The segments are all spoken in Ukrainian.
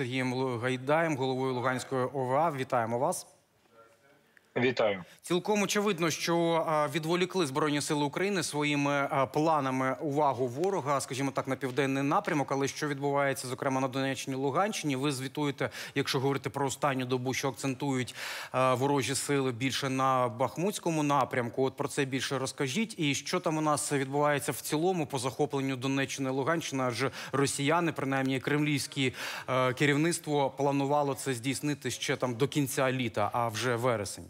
Сергієм Гайдаєм, головою Луганської ОВА. Вітаємо вас. Вітаю. Цілком очевидно, що відволікли збройні сили України своїми планами увагу ворога, скажімо так, на південний напрямок. Але що відбувається, зокрема на Донеччині Луганщині, ви звітуєте, якщо говорити про останню добу, що акцентують ворожі сили більше на Бахмутському напрямку. От про це більше розкажіть. І що там у нас відбувається в цілому по захопленню Донеччини Луганщини? Адже росіяни, принаймні кремлівське керівництво, планувало це здійснити ще там до кінця літа, а вже вересень.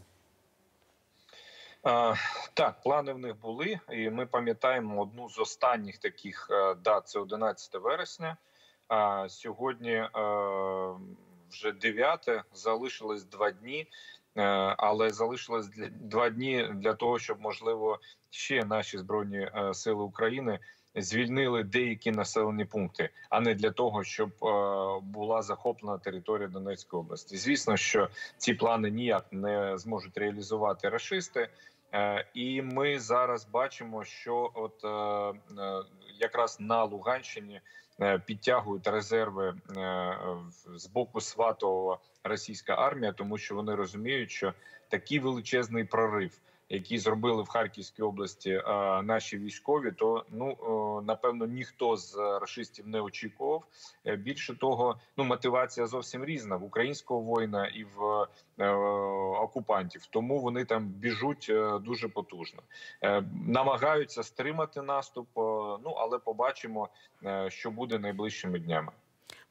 Так, плани в них були, і ми пам'ятаємо одну з останніх таких е, дат. Це 11 вересня. А сьогодні е, вже 9, залишилось два дні. Е, Але залишилось два дні для того, щоб можливо ще наші збройні е, сили України звільнили деякі населені пункти, а не для того, щоб е, була захоплена територія Донецької області. Звісно, що ці плани ніяк не зможуть реалізувати рашисти. Е, І ми зараз бачимо, що от якраз на Луганщині е, підтягують резерви е, з боку Сватового російська армія, тому що вони розуміють, що такий величезний прорив, який зробили в Харківській області наші військові, то ну напевно ніхто з рашистів не очікував. Е, Більше того, ну мотивація зовсім різна в українського воїна і в е, окупантів. Тому вони там біжуть е, дуже потужно, намагаються стримати наступ. Ну але побачимо, що буде найближчими днями.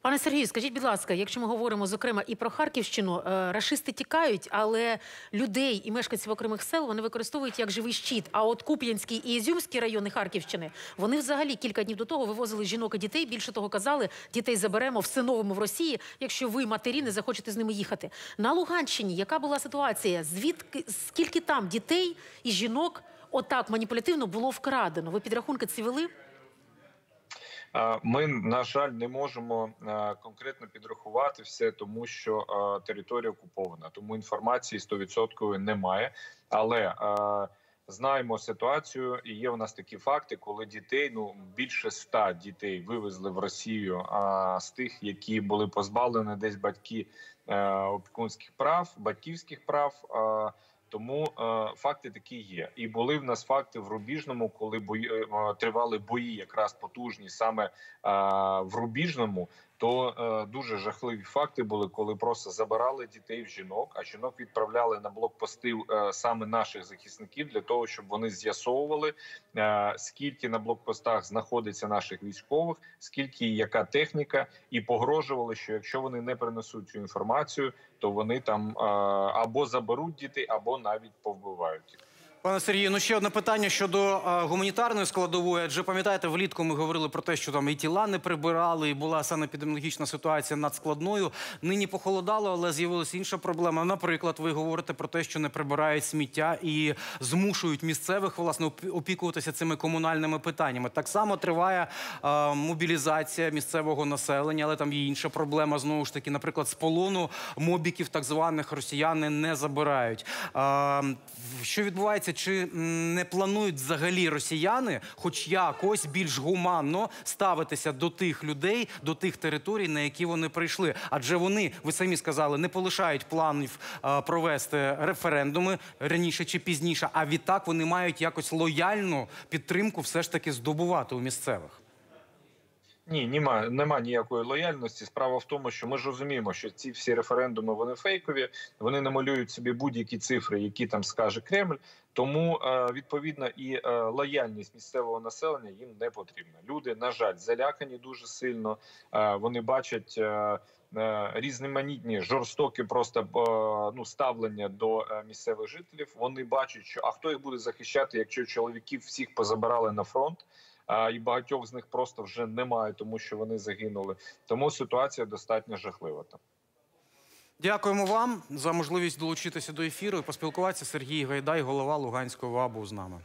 Пане Сергію, скажіть, будь ласка, якщо ми говоримо зокрема і про Харківщину, е, рашисти тікають, але людей і мешканців окремих сел вони використовують як живий щит. А от Куп'янський і Ізюмський райони Харківщини вони взагалі кілька днів до того вивозили жінок і дітей. Більше того, казали, дітей заберемо всиновимо в Росії, якщо ви, матері, не захочете з ними їхати. На Луганщині яка була ситуація? Звідки скільки там дітей і жінок отак маніпулятивно було вкрадено? Ви підрахунки ці вели? Ми на жаль не можемо е, конкретно підрахувати все, тому що е, територія окупована, тому інформації 100% немає. Але е, знаємо ситуацію, і є у нас такі факти, коли дітей ну більше ста дітей вивезли в Росію а з тих, які були позбавлені десь батьки опікунських прав, батьківських прав. Тому е, факти такі є, і були в нас факти в Рубіжному, коли бої е, тривали бої, якраз потужні саме е, в Рубіжному. То е, дуже жахливі факти були, коли просто забирали дітей в жінок, а жінок відправляли на блокпости е, саме наших захисників для того, щоб вони з'ясовували е, скільки на блокпостах знаходиться наших військових, скільки і яка техніка, і погрожували, що якщо вони не принесуть цю інформацію, то вони там е, або заберуть дітей, або навіть повбивають їх. Пане Сергію, ну ще одне питання щодо гуманітарної складової. Адже пам'ятаєте, влітку ми говорили про те, що там і тіла не прибирали, і була санепідеміологічна ситуація надскладною. Нині похолодало, але з'явилася інша проблема. Наприклад, ви говорите про те, що не прибирають сміття і змушують місцевих власне опікуватися цими комунальними питаннями. Так само триває мобілізація місцевого населення, але там є інша проблема. Знову ж таки, наприклад, з полону мобіків так званих росіяни не забирають. Що відбувається? Чи не планують взагалі росіяни, хоч якось більш гуманно ставитися до тих людей, до тих територій, на які вони прийшли? Адже вони, ви самі сказали, не полишають планів провести референдуми раніше чи пізніше. А відтак вони мають якось лояльну підтримку все ж таки здобувати у місцевих. Ні, нема, нема ніякої лояльності. Справа в тому, що ми ж розуміємо, що ці всі референдуми вони фейкові, вони намалюють собі будь-які цифри, які там скаже Кремль. Тому е, відповідно і е, лояльність місцевого населення їм не потрібна. Люди, на жаль, залякані дуже сильно. Е, вони бачать. Різноманітні жорстокі просто ну ставлення до місцевих жителів. Вони бачать, що а хто їх буде захищати, якщо чоловіків всіх позабирали на фронт, а і багатьох з них просто вже немає, тому що вони загинули. Тому ситуація достатньо жахлива там. Дякуємо вам за можливість долучитися до ефіру і поспілкуватися. Сергій Гайдай, голова Луганського ВАБу з нами.